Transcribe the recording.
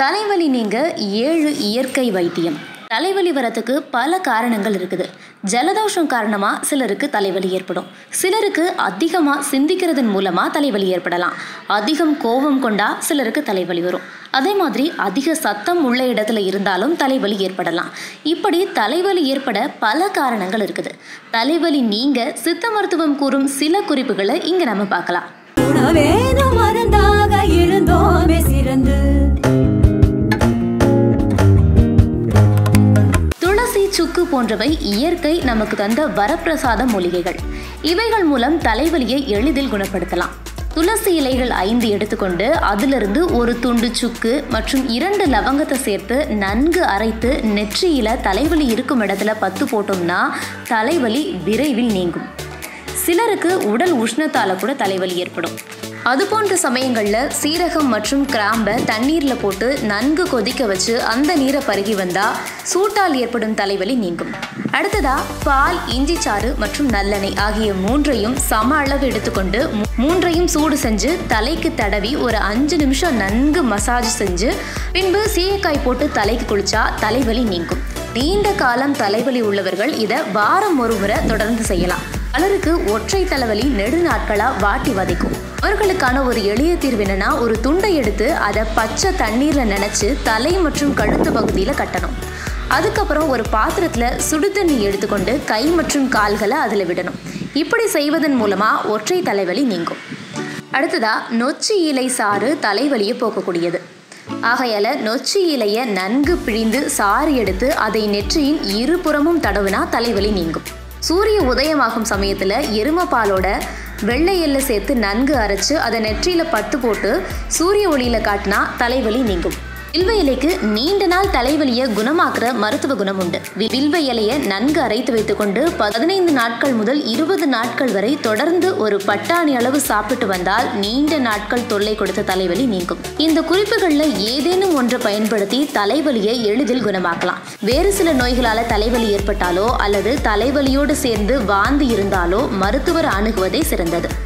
தலைவலி நீங்க ஏழு இயற்கை வைத்தியம். தலைவலி வரத்துக்கு பல காரணங்கள் இருக்குது. ஜலதோஷம் காரணமாக சிலருக்கு தலைவலி ஏற்படும். சிலருக்கு அதிகமாக சிந்திக்கிறதன் மூலமாக தலைவலி ஏற்படலாம். அதிகம் கோபம் கொண்டா சிலருக்கு தலைவலி வரும். அதே மாதிரி அதிக சத்தம் உள்ள இடத்துல இருந்தாலும் தலைவலி ஏற்படலாம். இப்படி தலைவலி ஏற்பட பல காரணங்கள் இருக்குது. தலைவலி நீங்க சித்த மருத்துவம் கூறும் சில குறிப்புகளை இங்கே நம்ம பார்க்கலாம். முறுக்கு போன்றவை இயற்கை நமக்கு தந்த வரப்பிரசாத மூலிகைகள். இவைகள் மூலம் தலைவலியை எளிதில் குணப்படுத்தலாம். துளசி இலைகள் ஐந்து எடுத்துக்கொண்டு அதிலிருந்து ஒரு துண்டு சுக்கு மற்றும் இரண்டு லவங்கத்தை சேர்த்து நன்கு அரைத்து நெற்றியில தலைவலி இருக்கும் இடத்துல பத்து போட்டோம்னா தலைவலி விரைவில் நீங்கும். சிலருக்கு உடல் உஷ்ணத்தால கூட தலைவலி ஏற்படும். அது போன்ற சமயங்களில் சீரகம் மற்றும் கிராம்பை தண்ணீரில் போட்டு நன்கு கொதிக்க வச்சு அந்த நீரை பருகி வந்தால் சூட்டால் ஏற்படும் தலைவலி நீங்கும். அடுத்ததா பால் இஞ்சி சாறு மற்றும் நல்லெண்ணெய் ஆகிய மூன்றையும் சம அளவு எடுத்துக்கொண்டு மூன்றையும் சூடு செஞ்சு தலைக்கு தடவி ஒரு அஞ்சு நிமிஷம் நன்கு மசாஜ் செஞ்சு பின்பு சீயக்காய் போட்டு தலைக்கு குளிச்சா தலைவலி நீங்கும். நீண்ட காலம் தலைவலி உள்ளவர்கள் இதை வாரம் ஒரு முறை தொடர்ந்து செய்யலாம். பலருக்கு ஒற்றை தலைவலி நெடுநாட்களா வாட்டி வதைக்கும். அவர்களுக்கான ஒரு எளிய தீர்வு என்னன்னா ஒரு துண்டை எடுத்து அதை பச்சை தண்ணீர்ல நினைச்சு தலை மற்றும் கழுத்து பகுதியில கட்டணும். அதுக்கப்புறம் ஒரு பாத்திரத்துல சுடு தண்ணி எடுத்துக்கொண்டு கை மற்றும் கால்களை அதில் விடணும். இப்படி செய்வதன் மூலமா ஒற்றை தலைவலி நீங்கும். அடுத்ததா நொச்சி இலை சாறு தலைவலியை போக்கக்கூடியது. ஆகையால நொச்சி இலையை நன்கு பிழிந்து சாறு எடுத்து அதை நெற்றியின் இருபுறமும் தடவினா தலைவலி நீங்கும். சூரிய உதயமாகும் சமயத்தில் எருமை பாலோட வெள்ளை எள்ளு சேர்த்து நன்கு அரைச்சு அதை நெற்றியில பட்டு போட்டு சூரிய ஒளியில காட்டினா தலைவலி நீங்கும். வில்வ இலைக்கு நீண்ட நாள் தலைவலியை குணமாக்குற மருத்துவ குணம் உண்டு வி- வில்வ இலையை நன்கு அரைத்து வைத்துக்கொண்டு பதினைந்து நாட்கள் முதல் இருபது நாட்கள் வரை தொடர்ந்து ஒரு பட்டாணி அளவு சாப்பிட்டு வந்தால் நீண்ட நாட்கள் தொல்லை கொடுத்த தலைவலி நீங்கும். இந்த குறிப்புகளில் ஏதேனும் ஒன்றை பயன்படுத்தி தலைவலியை எளிதில் குணமாக்கலாம். வேறு சில நோய்களால தலைவலி ஏற்பட்டாலோ அல்லது தலைவலியோடு சேர்ந்து வாந்தி இருந்தாலோ மருத்துவர் அணுகுவதே சிறந்தது.